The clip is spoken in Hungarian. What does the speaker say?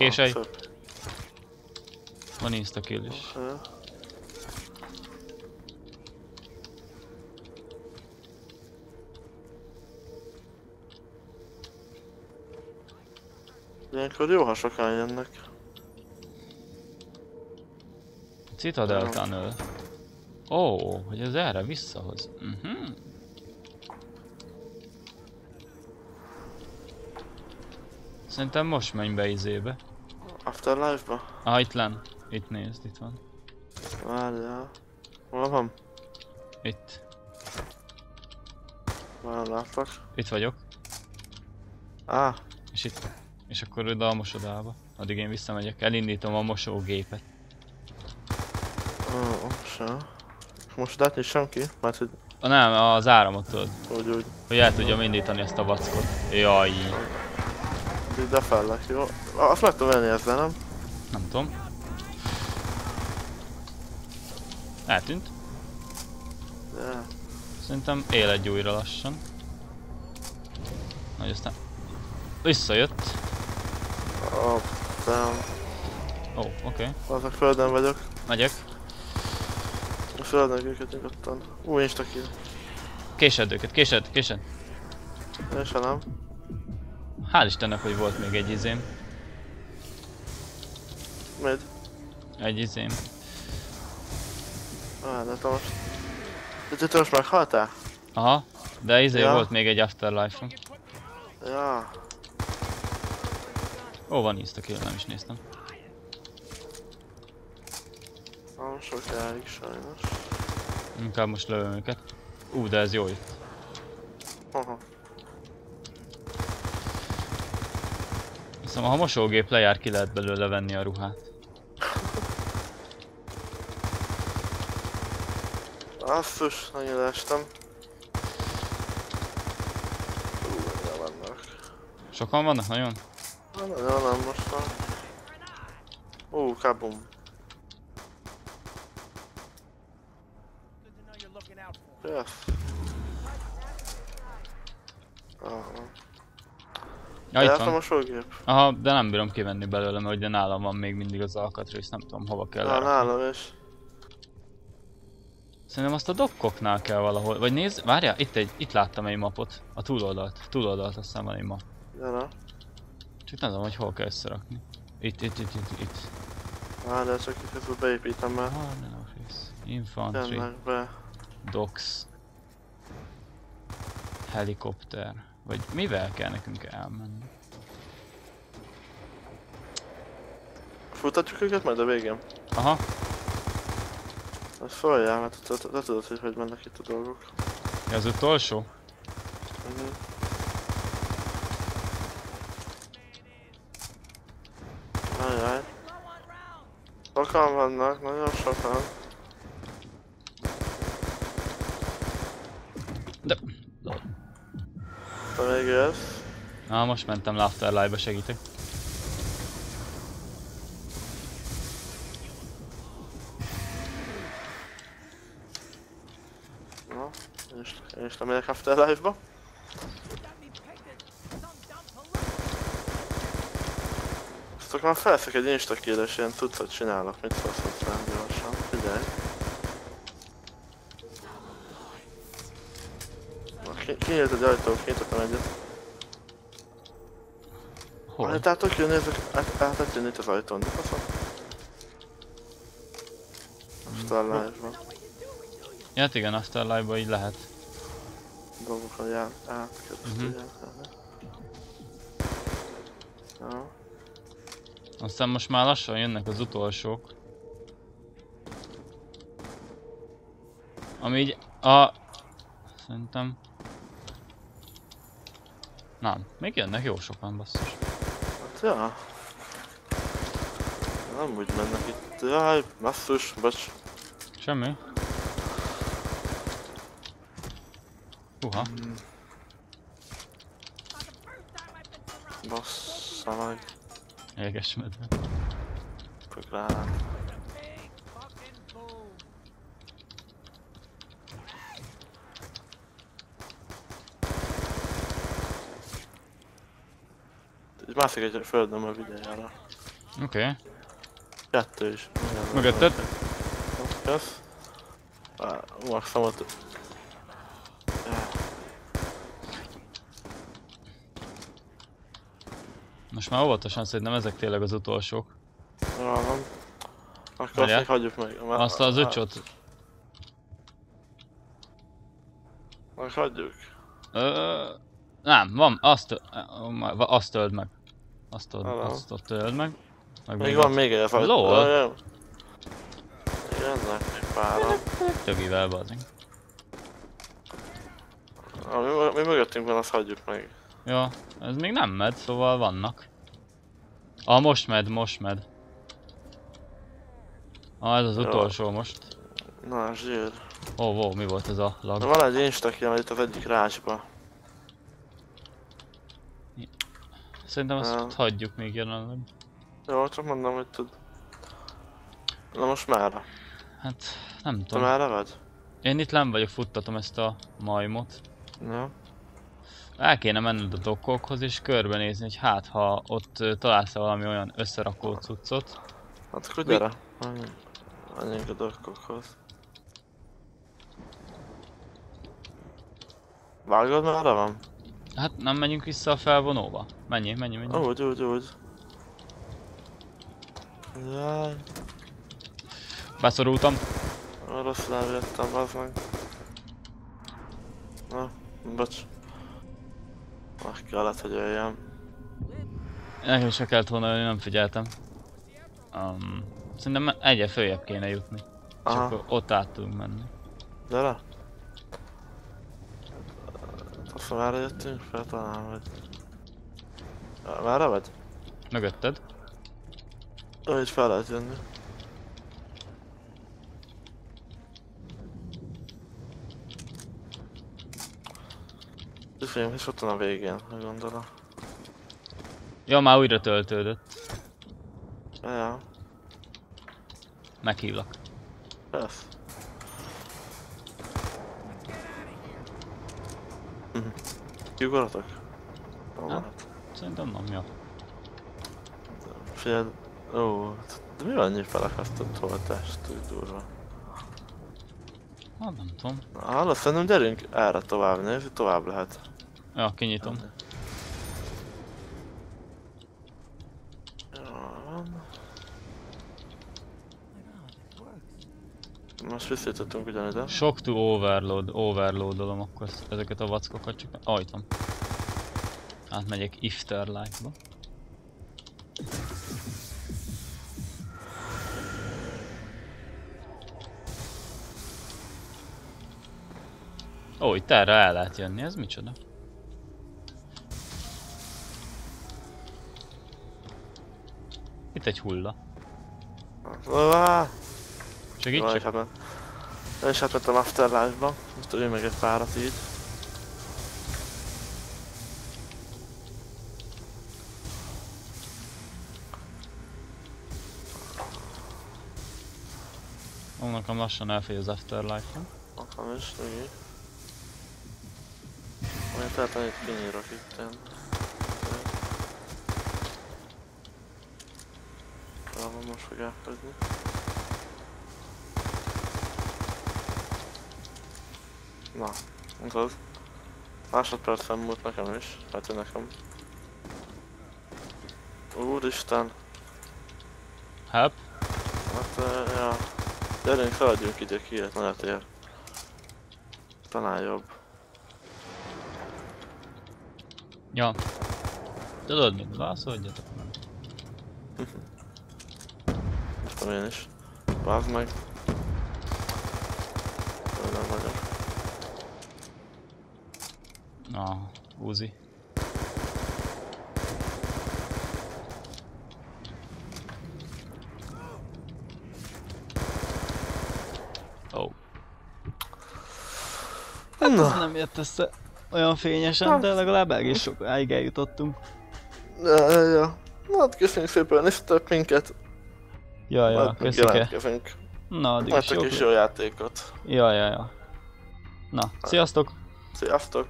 Késej, van insta kill is. Oké. Ilyenkor jó, ha sokan jönnek. Citadel Tunnel. Ó, oh, hogy ez erre visszahoz. Mhm. Szerintem most menj be izébe. Afterlife-ba? Ah, itt len. Itt nézd, itt van. Várjál. Hol van? Itt. Már látlak. Itt vagyok. Á, És itt. És akkor oda a mosodába. Addig én visszamegyek. Elindítom a mosógépet. ó, se. Most átnyit senki? Mert hogy Ah, nem, az áramot tudod. úgy, úgy, Hogy el tudjam indítani ezt a vackot. Jaj. Így defellek, jó? Azt meg tudom venni ezzel, nem? Nem tudom. Eltűnt. De... Szerintem él egy újra lassan. Nagy aztán... Visszajött. Damn. Ó, oh, oké. Okay. Azok földön vagyok. Megyek. A földön őket nyugodtan. Ú, insta kill. Késed őket, késed, késed. Én se nem. Hál' Istennek, hogy volt még egy izém. Mit? Egy izém. Á, de te most... De te most meghaltál? Aha. De izé Ja. volt még egy afterlife-om. Ja. Ó, van instakill, nem is néztem. Nem sok elég sajnos. Inkább most lövöm őket. Ú, de ez jó itt. Haha. Hiszem, ha a mosógép lejár, ki lehet belőle venni a ruhát. Basszus, nagyon leestem. Ú, vannak. Sokan vannak nagyon? Na, Nagyon nem most már. Ú, kabum. Yes. Aha. Ja, itt van. a sógép. Aha, de nem bírom kivenni belőle, mert ugye nálam van még mindig az alkatrész, nem tudom hova kell Na, nálam is. Szerintem azt a dokkoknál kell valahol. Vagy nézd, várjál, itt, egy, itt láttam egy mapot. A túloldalt. Túloldalt azt hiszem van egy map. Gyere. Csak nem tudom, hogy hol kell összerakni. Itt, itt, itt, itt, itt. Á, de csak itt közben beépítem már. Harden Office. Infantry. Docks. Helikopter. Vagy mivel kell nekünk elmenni? Futatjuk őket majd a végén. Aha, Ez följel, mert te, te, te tudod, hogy hogy mennek itt a dolgok. ja, az utolsó? Mhm. Ajaj. Sokan vannak, nagyon sokan. De... Te még jössz. Na, most mentem le Afterlife-ba, segítek. Na, én is, én is lemegyek Afterlife-ba. Aztok már felszek egy instakíres ilyen tucat csinálok, mit szólsz hozzá gyorsan, figyelj. Na, ki- Kinyílt egy ajtó, kinyitottam egyet. Hol? Hát át tudok jönni, ezek át, át lehet jönni itt az ajtón, de faszom. Afterlife-ban. Ja, hát igen, Afterlife-ba így lehet. Dolgokon jár, át Mhm. tudjálni. Ja. Aztán most már lassan jönnek az utolsók. Ami így a... Szerintem... Nem, még jönnek jó sokan basszus. Hát ja. Nem úgy mennek itt. Jaj, basszus, bocs. Semmi. Uha, Bassza meg. éges medve. Fog mászik egy földön, vigyelj arra. Oké. Okay. Kettő is. Mögötted? Kösz. Á, Maximumot. Most már óvatosan szerintem ezek tényleg az utolsók. Van. Akkor azt hagyjuk meg. Már- Azt az öcsöt... Meg hagyjuk. Ö, nem, van, azt, azt öld meg. Azt öld, Hello. azt ott öld meg. meg Még van ott. még egy fajta. Lol. Jönnek még páran. Tögivel bazing. Ami mi, mi mögöttünk van, azt hagyjuk meg. Ja, ez még nem med, szóval vannak. Ah, most med, most med. Ah, ez az Jó. utolsó most. Na, zsír. Ó, oh, ó, mi volt ez a lag? De van egy instagram itt az egyik rácsba. Szerintem azt Ah. hagyjuk még jelenleg. Jó, csak mondom, hogy tud. Na most már. Hát, nem Te tudom. már vagy? Én itt nem vagyok, futtatom ezt a majmot. Ja. El kéne menned a dokkokhoz és körbenézni, hogy hát ha ott találsz valami olyan összerakó cuccot. Hát akkor gyere. Menjünk a dokkokhoz. Vágod már van? Hát nem menjünk vissza a felvonóba? Menjünk, menjünk, menjünk. Úgy, úgy, úgy. Jaj, Beszorultam. rossz eljöttem, az meg. Na, bocs. Meg kellett, hogy jöjjem. Nekem se kellett volna, hogy nem figyeltem. Um, szerintem egyre följebb kéne jutni. És Aha. akkor ott át tudunk menni. Gyere! Azt már jöttünk fel talán, vagy... Merre vagy? Mögötted? Itt fel lehet jönni. Film, és ott van a végén, ha gondolom. Ja, már újra töltődött. Ja, Meghívlak. persze. Kiugoratok? Jó, Hát. hát. Szerintem nem, jó. Figyelj, ó, de mi annyi felakasztott toltást, úgy durva. Hát nem tudom. Hallod, szerintem gyerünk erre tovább, nézd, tovább lehet. Ja, kinyitom. Jó van. Most visszajutottunk ugyanide. Shock to overload, overloadolom akkor ezeket a vackokat csak... Van. Átmegyek Ifterlife-ba. Ó, itt erre el lehet jönni, ez micsoda? Itt egy hulla. Ah, Segítsek? Vaj, hát ment. Én is átmentem Afterlife-ba, most ő meg egy párat így. Nekem lassan elfély az Afterlife-on. Nekem is, így. Majd tehát annyit kinyírok itt. Valahol most fog elkezdni. Na, az. Másodperc múlt nekem is, hát én nekem. Úristen, Help? hát uh, ja. Gyerünk, feladjunk ide ki, hát ér. Talán jobb. Ja. Tudod mit? Válaszoljatok meg. Tudom én is. Bázd meg. Ö, Nem vagyok. Ah, Uzi. Oh. Hát Na. ez nem jött össze olyan fényesen, de legalább egész sokáig eljutottunk. Ja, ja, ja. Na, hát köszönjük szépen, hogy néztetek minket. Ja, ja, köszönjük. Na, addig is jó. is jó játékot. Ja, ja, ja. Na, sziasztok! Sziasztok!